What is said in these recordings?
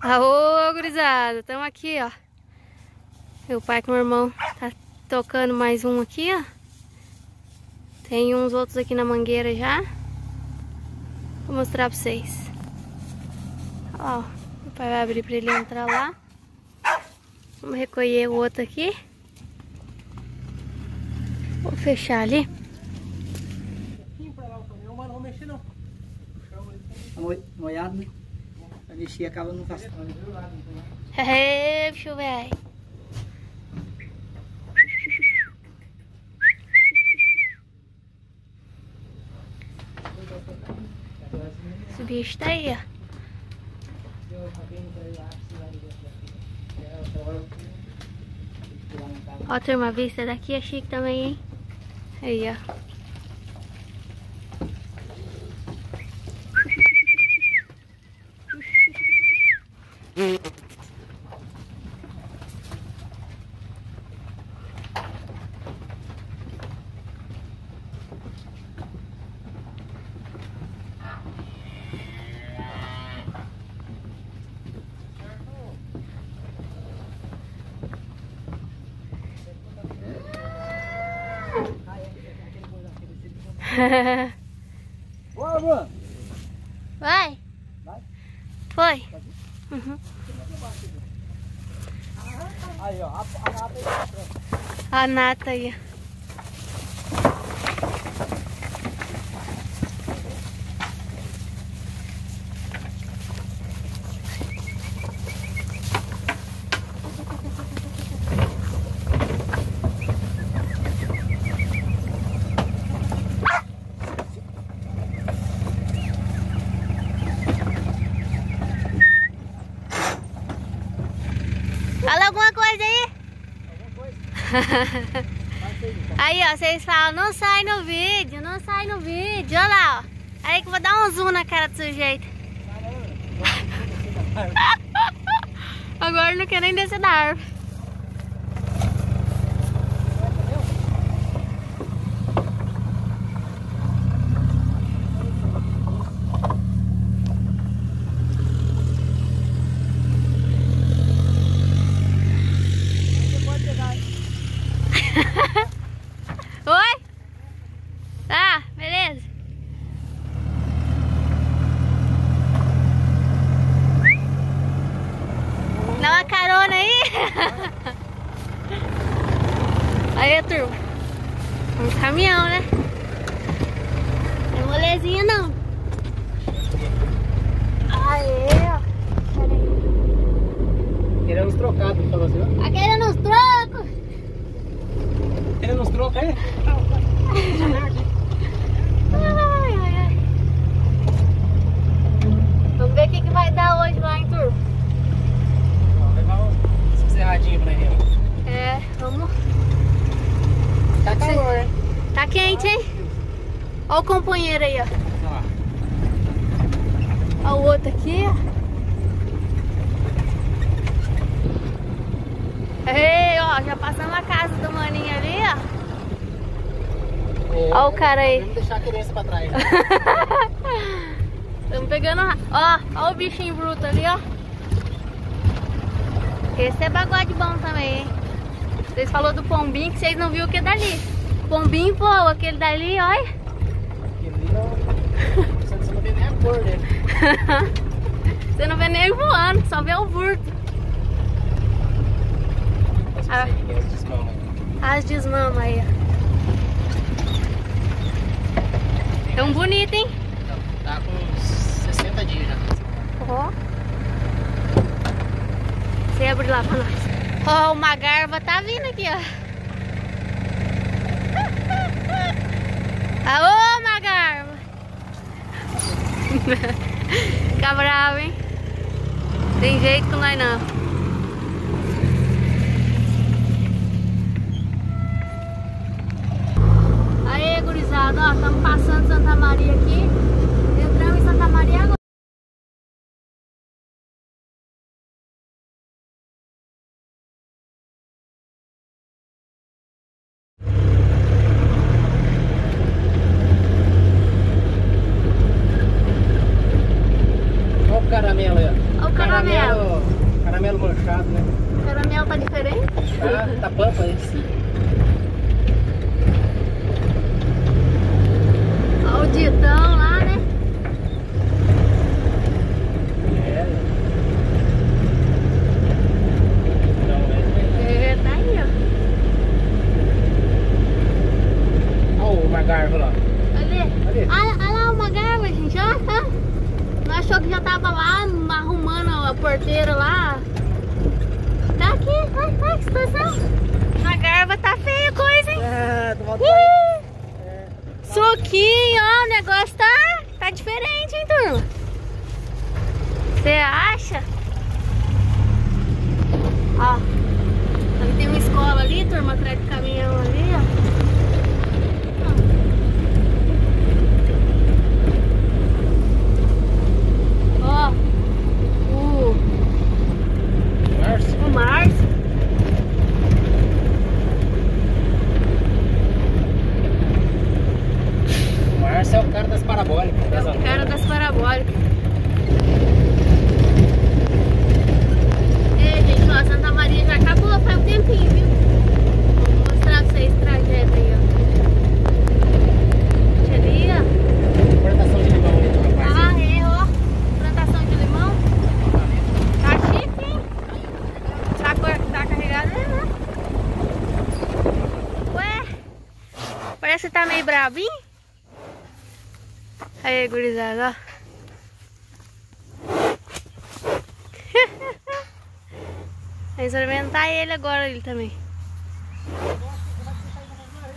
Aô, gurizada, estamos aqui, ó. Meu pai com o meu irmão tá tocando mais um aqui, ó. Tem uns outros aqui na mangueira já. Vou mostrar pra vocês. Ó, meu pai vai abrir pra ele entrar lá. Vamos recolher o outro aqui. Vou fechar ali. Molhado, né? Pra mexer acaba não faz. É, bicho velho. Esse bicho tá aí, ó. Ó, turma, vista daqui é chique também, hein? Aí, ó. Bora, Bruno! Vai. Vai? Foi. Uhum. Aí, ó, a, a nata aí. A nata aí. Fala alguma coisa aí? Aí, ó, vocês falam, não sai no vídeo, não sai no vídeo. Olha lá, ó. Aí que eu vou dar um zoom na cara do sujeito. Agora não quer nem descer da árvore. Você pode pegar aí. Oi? Tá, beleza. Dá uma carona aí. Aí, turma. Um caminhão, né? Não é molezinha, não. Aê, ó. Pera aí. Querendo uns trocados, falou assim, ó. Tá querendo os trocos? Querendo uns trocos aí? Ai, ai, ai. Vamos ver o que, que vai dar hoje lá, hein, turma? Vou levar uns cerradinhos pra ele. É, vamos. Tá calor, hein? Tá quente, hein? Olha o companheiro aí, ó. Olha. Olha o outro aqui, ó. Ei, ó, já passamos a casa do maninho ali, ó. É, Ó o cara aí. Vamos deixar a criança pra trás. Estamos pegando. a- Ó, ó o bichinho bruto ali, ó. Esse é bagode bom também, hein? Vocês falaram do pombinho que vocês não viram o que é dali. Pombinho, pô, aquele dali, olha. Aquele não. Você você não vê nem a cor dele. Você não vê nem voando, só vê o. Mas Ah. As desmama aí. Tão bonito, hein? Tá com uns 60 dias já. Ó. Você abre lá pra nós. Ó, uma garva tá vindo aqui, ó. Aô, Magarva! Fica bravo, hein? Tem jeito com nós não. Aê, gurizada, ó, estamos passando Santa Maria aqui. Entramos em Santa Maria agora. Olha o caramelo. Olha caramelo. manchado, né? O caramelo tá diferente? Tá, tá pampa esse. Olha o ditão lá, né? É. É. É, tá aí, ó. Olha o magarvo lá. Ali. Olha, olha lá uma garra, gente, ó. ó. Nós achou que já tava lá arrumando a porteira lá. Tá aqui, olha, olha que situação. Na garva tá feia a coisa, hein? É, é. Suquinho, ó, o negócio tá, tá diferente, hein, turma? Você acha? Ó, ali tem uma escola ali, turma, atrás do caminhão ali. Ó, Mars. Bravinho. Aí, gurizada, ó. Vai experimentar ele agora, ele também.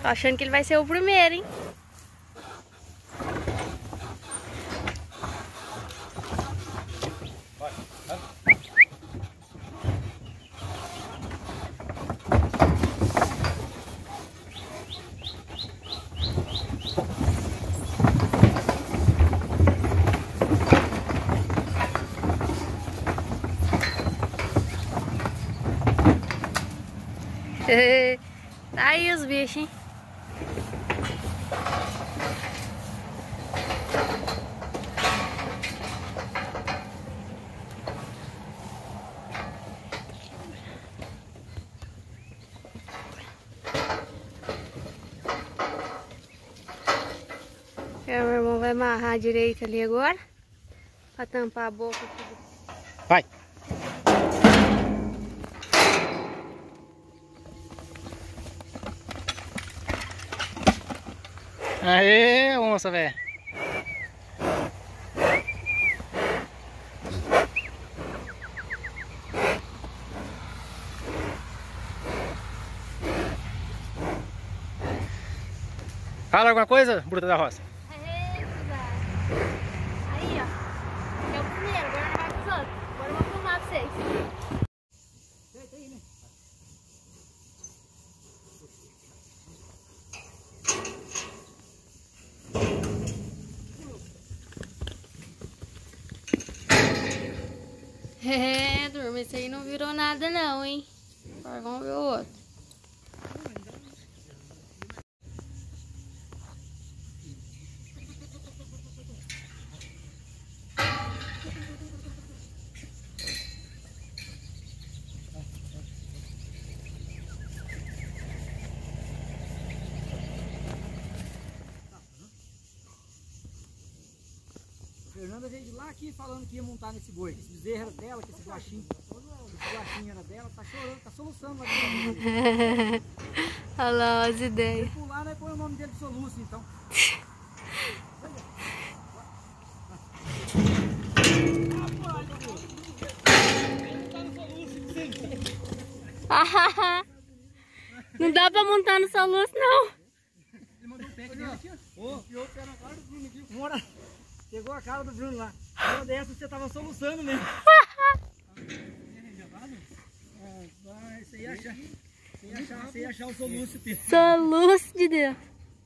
Tô achando que ele vai ser o primeiro, hein? Tá aí os bichos, hein? É, meu irmão vai amarrar direito ali agora. Pra tampar a boca. Aê, onça, velho. Fala alguma coisa, Bruta da Roça? Aê, cuidado. Aí, ó. Esse é o primeiro, agora não vai pros outros. Agora eu vou filmar pra vocês. É, turma, esse aí não virou nada não, hein? Agora vamos ver o outro. Fernanda veio de lá aqui falando que ia montar nesse boi. que Esse bezerro era dela, que esse guaxinho. Esse guaxinho era dela, tá chorando, tá soluçando lá dentro. Olha lá as ideias. Se pular, nós põe o nome dele de soluço, então. não dá pra montar no soluço, não. Ele mandou o pé dele aqui, ó. Ô, enfiou o pé na cara do Bruno aqui. Pegou a cara do Bruno lá. Uma dessas você tava soluçando mesmo. Ah, vai, você ia achar. Você ia achar, você ia achar o soluço teu. Soluço de Deus.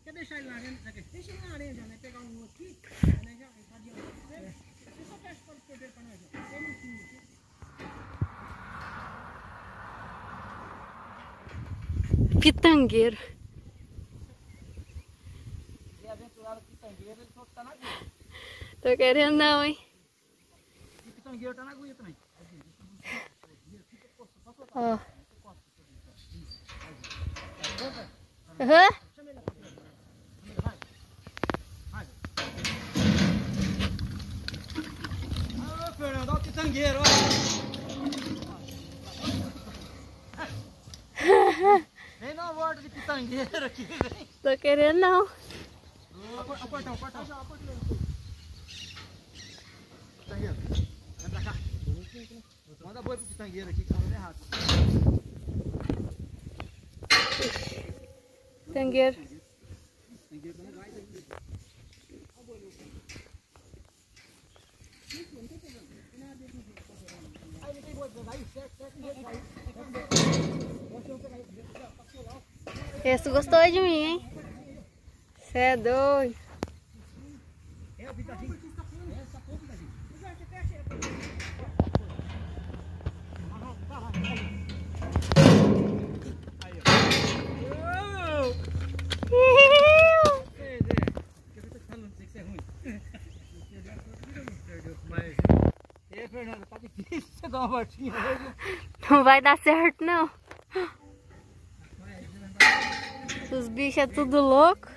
Quer deixar ele na arena? Deixa ele na arena, já, né? Pegar um aqui, né? Já, ele tá adiantando dele. Você só fecha para o porteiro pra nós, ó. Só um minutinho aqui. Pitangueiro. E aventurado pitangueiro, ele falou que tá na agulha. Tô querendo não, hein? E pitangueiro tá na agulha também. Ó. Aham. Ah, Fernando, olha o pitangueiro, olha. Vem na borda de pitangueiro aqui, vem. Tô querendo não. Olha o portão, o portão. Pitangueiro, vem pra cá. Manda boi pro pitangueiro aqui, que tá dando errado. Tangueiro. Pitangueiro dando gás aí. Aí não tem boi, aí, certo, certo, certo, aí. Esse gostou de mim, hein? Você é doido. Dar uma voltinha. Não vai dar certo, não. Os bichos é tudo louco.